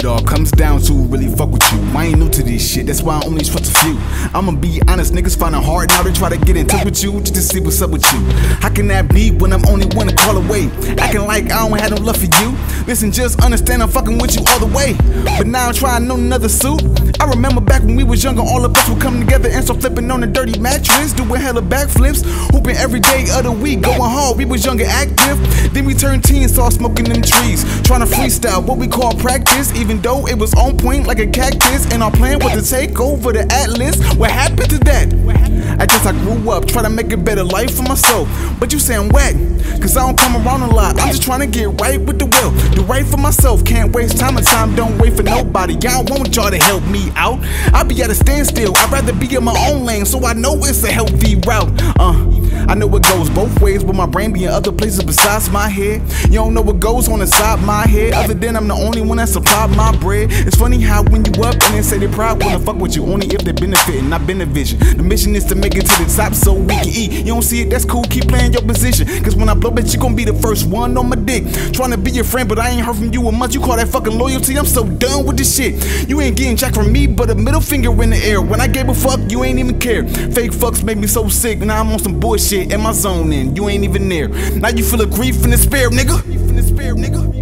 It all comes down to really fuck with you. I ain't new to this shit, that's why I only trust a few. I'ma be honest, niggas find it hard now to try to get in touch with you just to see what's up with you. How can that be when I'm only one to call away? Acting like I don't have no love for you. Listen, just understand I'm fucking with you all the way. But now I'm trying on another suit. I remember back when we was younger, all of us would come together and start flipping on the dirty mattress, doing hella backflips, hooping every day of the week, going hard. We was younger, active. Then we turned teens, start smoking them trees, trying to freestyle what we call practice, even though it was on point like a cactus. And our plan was to take over the Atlas. What happened to that? I guess I grew up, try to make a better life for myself. But you say I'm whack, cause I don't come around a lot. I'm just trying to get right with the will, do right for myself. Can't waste time and time, don't wait for nobody. Don't want y'all to help me out. I be at a standstill, I'd rather be in my own lane, so I know it's a healthy route. Uh, I know it goes both ways, but my brain be in other places besides my head. You don't know what goes on inside my head, other than I'm the only one that supply my bread. It's funny how when you up and they say they proud, wanna fuck with you only if they benefit and not benefit. The mission is to make it to the top so we can eat. You don't see it, that's cool, keep playing your position. Cause when I blow, bet you gon' be the first one on my dick. Trying to be your friend, but I ain't heard from you a month. You call that fucking loyalty? I'm so done with this shit. You ain't getting jack from me, but a middle finger in the air. When I gave a fuck, you ain't even care. Fake fucks make me so sick, now I'm on some bullshit in my zone and you ain't even there. Now you feel a in. Grief in the spirit, nigga.